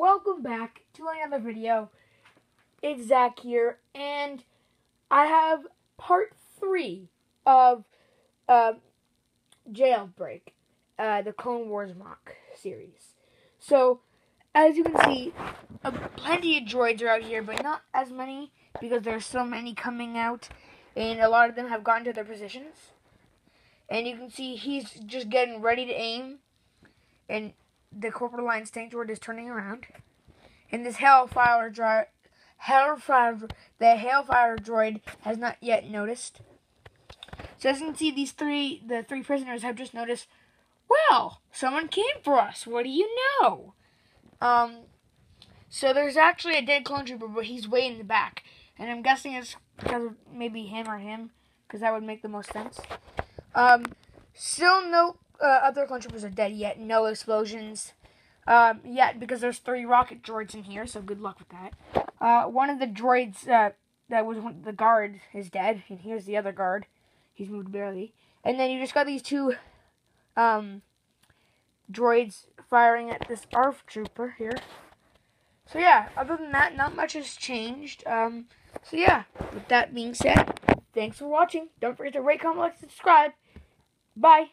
welcome back to another video. It's Zac here, and I have part three of uh, Jailbreak, uh, the Clone Wars MOC series. So, as you can see, uh, plenty of droids are out here, but not as many because there's so many coming out, and a lot of them have gotten to their positions. And you can see he's just getting ready to aim, and the Alliance tank droid is turning around. And this Hailfire droid, Hailfire, the Hailfire droid has not yet noticed. So as you can see, these three, the three prisoners have just noticed. Well, someone came for us. What do you know? Um, so there's actually a dead clone trooper, but he's way in the back, and I'm guessing it's because of maybe him or him, because that would make the most sense. Um, still no uh, other clone troopers are dead yet. No explosions um, yet because there's three rocket droids in here. So good luck with that. Uh, one of the droids uh, that was the guard is dead, and here's the other guard. He's moved barely. And then you just got these two um, droids firing at this ARF trooper here. So yeah, other than that, not much has changed. Um, so yeah, with that being said, thanks for watching. Don't forget to rate, comment, like, subscribe. Bye.